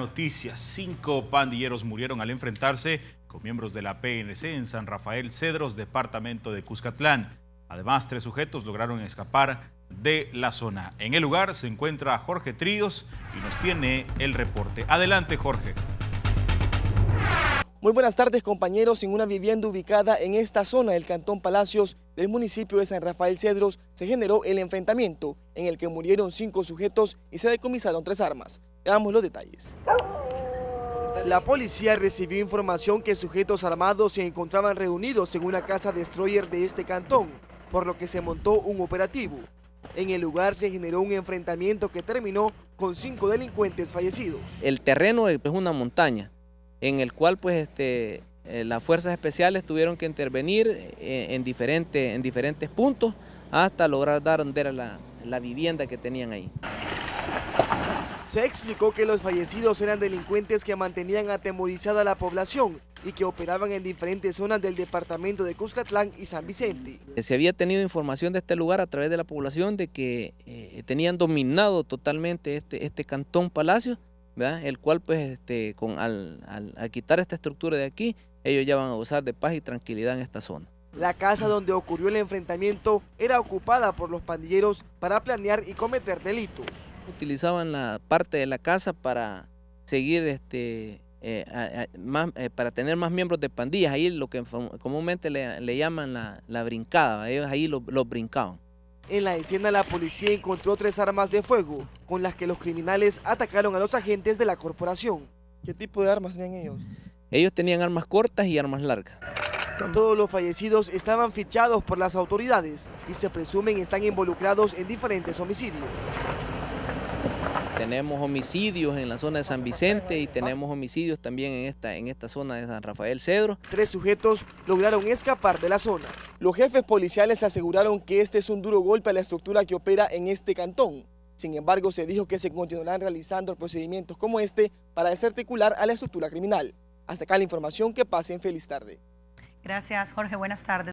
Noticias, cinco pandilleros murieron al enfrentarse con miembros de la PNC en San Rafael Cedros, departamento de Cuscatlán. Además, tres sujetos lograron escapar de la zona. En el lugar se encuentra Jorge Tríos y nos tiene el reporte. Adelante, Jorge. Muy buenas tardes, compañeros. En una vivienda ubicada en esta zona del Cantón Palacios del municipio de San Rafael Cedros se generó el enfrentamiento en el que murieron cinco sujetos y se decomisaron tres armas. Veamos los detalles. La policía recibió información que sujetos armados se encontraban reunidos en una casa destroyer de este cantón, por lo que se montó un operativo. En el lugar se generó un enfrentamiento que terminó con cinco delincuentes fallecidos. El terreno es una montaña, en el cual pues este, eh, las fuerzas especiales tuvieron que intervenir eh, en, diferentes, en diferentes puntos hasta lograr dar a la, la vivienda que tenían ahí. Se explicó que los fallecidos eran delincuentes que mantenían atemorizada a la población y que operaban en diferentes zonas del departamento de Cuscatlán y San Vicente. Se había tenido información de este lugar a través de la población de que eh, tenían dominado totalmente este, este cantón Palacio, el cual pues este, con, al, al quitar esta estructura de aquí, ellos ya van a gozar de paz y tranquilidad en esta zona. La casa donde ocurrió el enfrentamiento era ocupada por los pandilleros para planear y cometer delitos utilizaban la parte de la casa para seguir este eh, más, eh, para tener más miembros de pandillas, ahí lo que comúnmente le, llaman la, brincada, ellos ahí los lo brincaban. En la escena la policía encontró tres armas de fuego con las que los criminales atacaron a los agentes de la corporación. ¿Qué tipo de armas tenían ellos? Ellos tenían armas cortas y armas largas. Todos los fallecidos estaban fichados por las autoridades y se presumen están involucrados en diferentes homicidios. Tenemos homicidios en la zona de San Vicente y tenemos homicidios también en esta, en esta zona de San Rafael Cedro. Tres sujetos lograron escapar de la zona. Los jefes policiales aseguraron que este es un duro golpe a la estructura que opera en este cantón. Sin embargo, se dijo que se continuarán realizando procedimientos como este para desarticular a la estructura criminal. Hasta acá la información, que pasen feliz tarde. Gracias, Jorge. Buenas tardes.